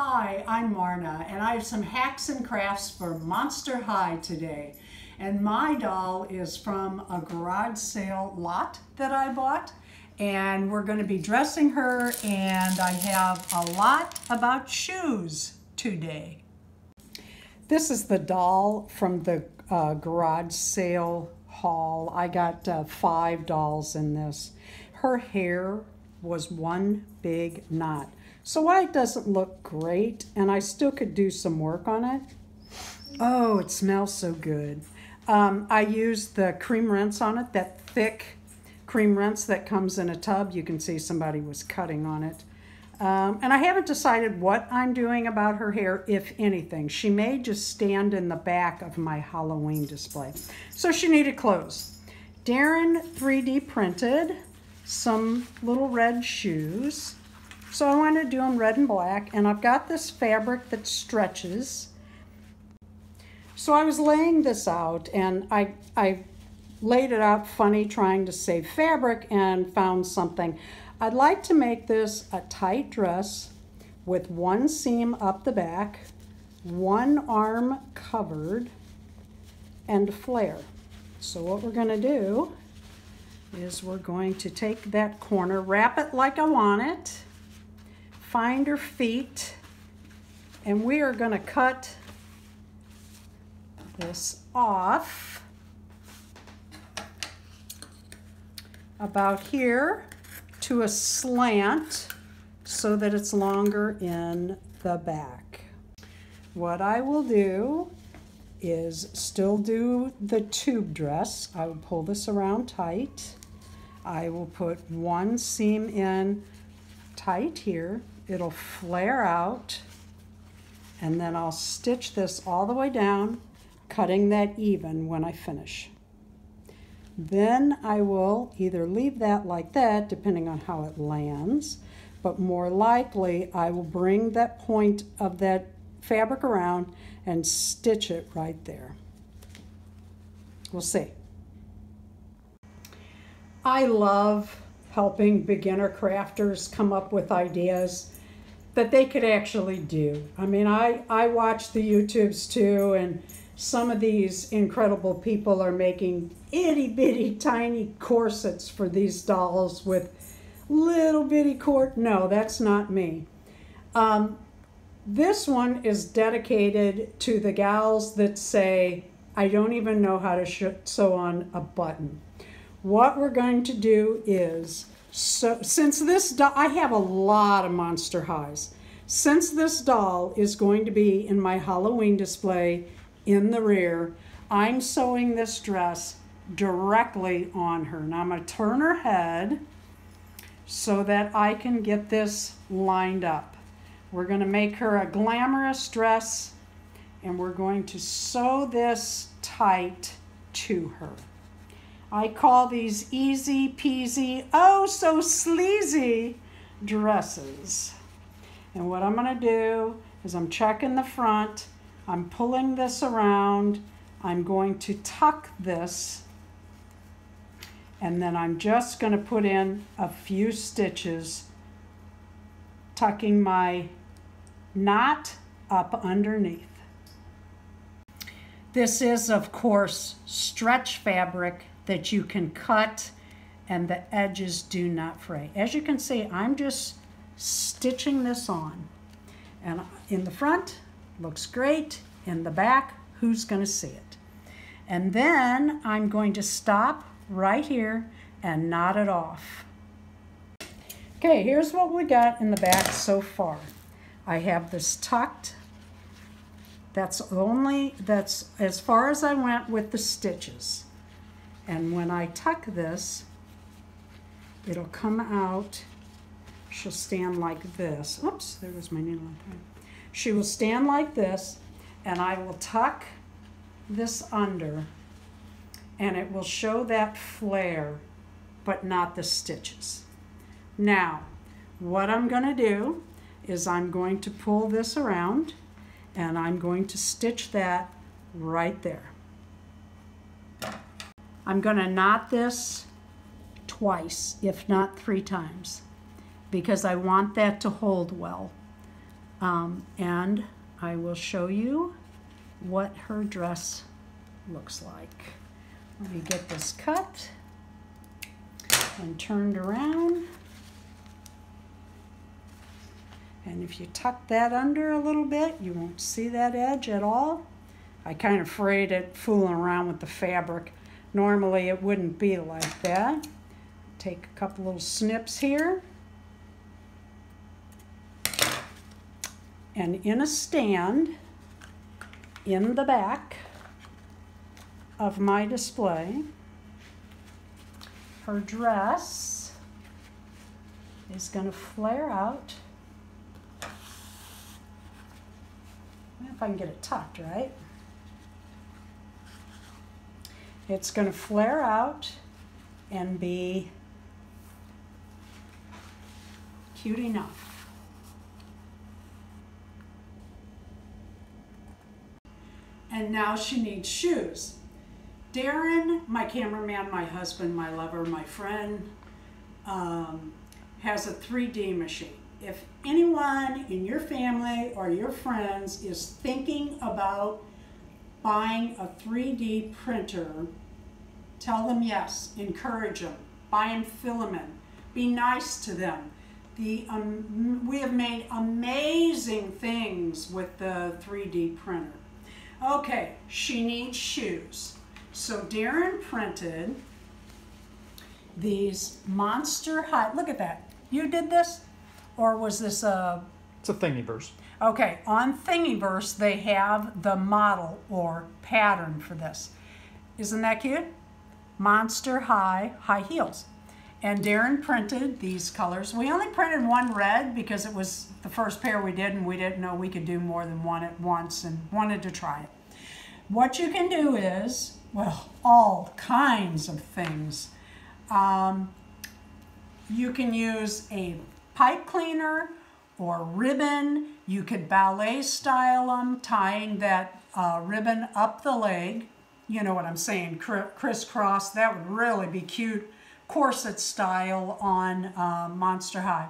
Hi, I'm Marna, and I have some hacks and crafts for Monster High today. And my doll is from a garage sale lot that I bought. And we're going to be dressing her, and I have a lot about shoes today. This is the doll from the uh, garage sale haul. I got uh, five dolls in this. Her hair was one big knot. So why it doesn't look great, and I still could do some work on it. Oh, it smells so good. Um, I used the cream rinse on it, that thick cream rinse that comes in a tub. You can see somebody was cutting on it. Um, and I haven't decided what I'm doing about her hair, if anything. She may just stand in the back of my Halloween display. So she needed clothes. Darren 3D printed some little red shoes. So I wanted to do them red and black, and I've got this fabric that stretches. So I was laying this out, and I, I laid it out funny trying to save fabric and found something. I'd like to make this a tight dress with one seam up the back, one arm covered, and flare. So what we're going to do is we're going to take that corner, wrap it like I want it, find her feet, and we are going to cut this off about here to a slant so that it's longer in the back. What I will do is still do the tube dress. I will pull this around tight. I will put one seam in tight here. It'll flare out and then I'll stitch this all the way down, cutting that even when I finish. Then I will either leave that like that, depending on how it lands, but more likely I will bring that point of that fabric around and stitch it right there. We'll see. I love helping beginner crafters come up with ideas that they could actually do. I mean, I, I watch the YouTubes too, and some of these incredible people are making itty bitty tiny corsets for these dolls with little bitty cord. No, that's not me. Um, this one is dedicated to the gals that say, I don't even know how to sew on a button. What we're going to do is, so since this doll, I have a lot of Monster Highs. Since this doll is going to be in my Halloween display in the rear, I'm sewing this dress directly on her. Now I'm going to turn her head so that I can get this lined up. We're going to make her a glamorous dress and we're going to sew this tight to her. I call these easy peasy, oh so sleazy dresses. And what I'm going to do is I'm checking the front, I'm pulling this around, I'm going to tuck this, and then I'm just going to put in a few stitches, tucking my knot up underneath. This is, of course, stretch fabric that you can cut and the edges do not fray. As you can see, I'm just stitching this on. And in the front, looks great. In the back, who's going to see it? And then I'm going to stop right here and knot it off. Okay, here's what we got in the back so far. I have this tucked. That's only, that's as far as I went with the stitches. And when I tuck this, it'll come out, she'll stand like this. Oops, there was my needle. She will stand like this, and I will tuck this under, and it will show that flare, but not the stitches. Now, what I'm gonna do is I'm going to pull this around and I'm going to stitch that right there. I'm going to knot this twice, if not three times, because I want that to hold well. Um, and I will show you what her dress looks like. Let me get this cut and turned around. And if you tuck that under a little bit, you won't see that edge at all. I kind of frayed it fooling around with the fabric. Normally it wouldn't be like that. Take a couple little snips here. And in a stand, in the back of my display, her dress is going to flare out. If I can get it tucked, right? It's going to flare out and be cute enough. And now she needs shoes. Darren, my cameraman, my husband, my lover, my friend, um, has a 3D machine. If anyone in your family or your friends is thinking about buying a 3D printer, tell them yes, encourage them, buy them filament, be nice to them. The, um, we have made amazing things with the 3D printer. Okay, she needs shoes. So Darren printed these Monster High, look at that. You did this? Or was this a... It's a Thingiverse. Okay, on Thingiverse, they have the model or pattern for this. Isn't that cute? Monster High high heels. And Darren printed these colors. We only printed one red because it was the first pair we did and we didn't know we could do more than one at once and wanted to try it. What you can do is, well, all kinds of things. Um, you can use a pipe cleaner or ribbon. You could ballet style them, tying that uh, ribbon up the leg. You know what I'm saying, crisscross. That would really be cute corset style on uh, Monster High.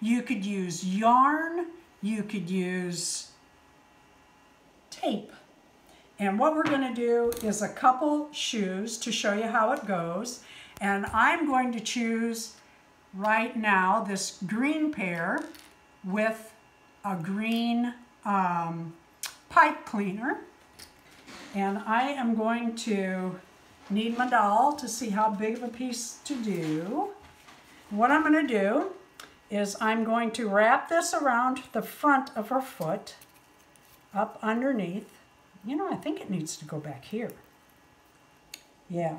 You could use yarn. You could use tape. And what we're going to do is a couple shoes to show you how it goes. And I'm going to choose right now this green pair with a green um, pipe cleaner. And I am going to need my doll to see how big of a piece to do. What I'm going to do is I'm going to wrap this around the front of her foot up underneath. You know, I think it needs to go back here. Yeah.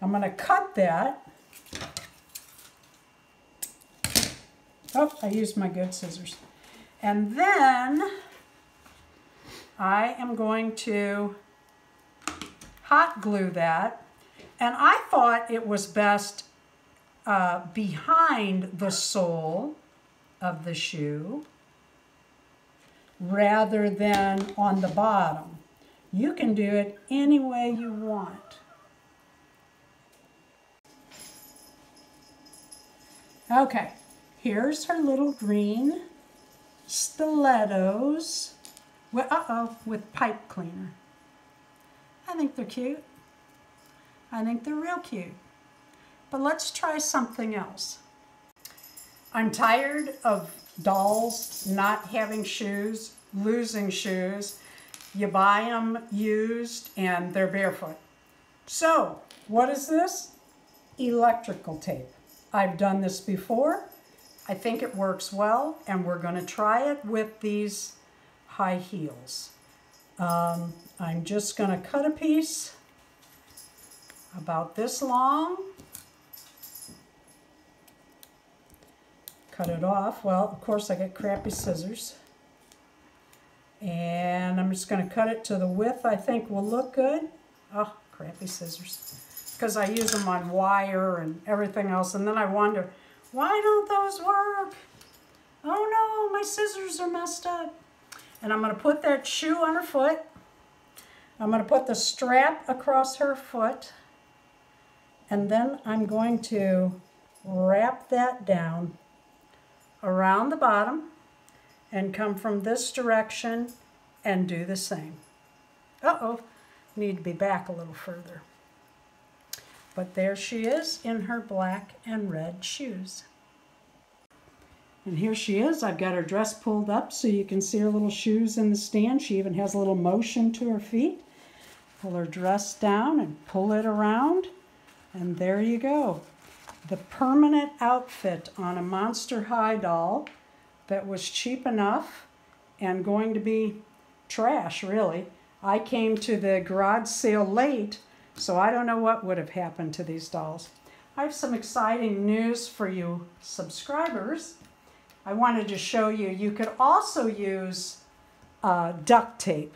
I'm going to cut that Oh, I used my good scissors. And then I am going to hot glue that. And I thought it was best uh, behind the sole of the shoe rather than on the bottom. You can do it any way you want. Okay, Here's her little green stilettos. Uh-oh, with pipe cleaner. I think they're cute. I think they're real cute. But let's try something else. I'm tired of dolls not having shoes, losing shoes. You buy them used and they're barefoot. So, what is this? Electrical tape. I've done this before. I think it works well, and we're going to try it with these high heels. Um, I'm just going to cut a piece about this long. Cut it off. Well, of course, I get crappy scissors. And I'm just going to cut it to the width I think will look good. Oh, crappy scissors. Because I use them on wire and everything else. And then I wonder, why don't those work? Oh no, my scissors are messed up. And I'm going to put that shoe on her foot. I'm going to put the strap across her foot. And then I'm going to wrap that down around the bottom. and come from this direction and do the same. Uh-oh, need to be back a little further. But there she is in her black and red shoes. And here she is. I've got her dress pulled up so you can see her little shoes in the stand. She even has a little motion to her feet. Pull her dress down and pull it around. And there you go. The permanent outfit on a Monster High doll that was cheap enough and going to be trash, really. I came to the garage sale late, so I don't know what would have happened to these dolls. I have some exciting news for you subscribers. I wanted to show you, you could also use uh, duct tape.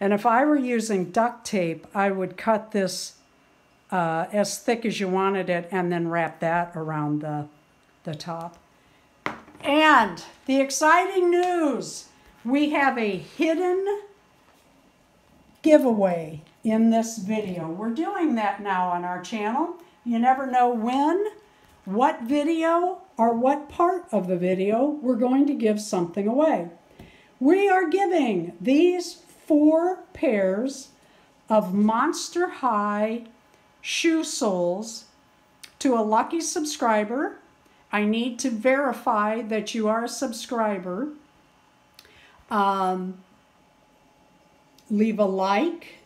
And if I were using duct tape, I would cut this uh, as thick as you wanted it and then wrap that around the, the top. And the exciting news, we have a hidden giveaway in this video. We're doing that now on our channel. You never know when, what video, or what part of the video we're going to give something away. We are giving these four pairs of Monster High shoe soles to a lucky subscriber. I need to verify that you are a subscriber. Um, leave a like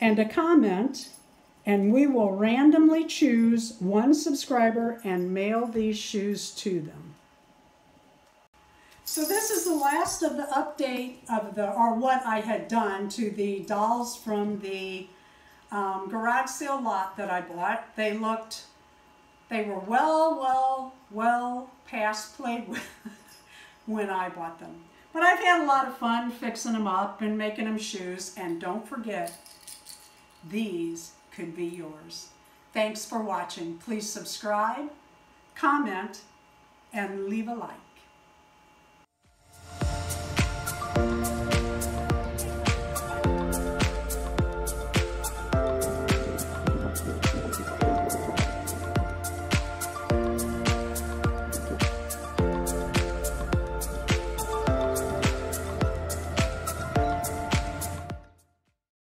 and a comment and we will randomly choose one subscriber and mail these shoes to them. So this is the last of the update of the, or what I had done to the dolls from the um, garage sale lot that I bought. They looked, they were well, well, well past played with when I bought them. But I've had a lot of fun fixing them up and making them shoes. And don't forget, these could be yours. Thanks for watching. Please subscribe, comment, and leave a like.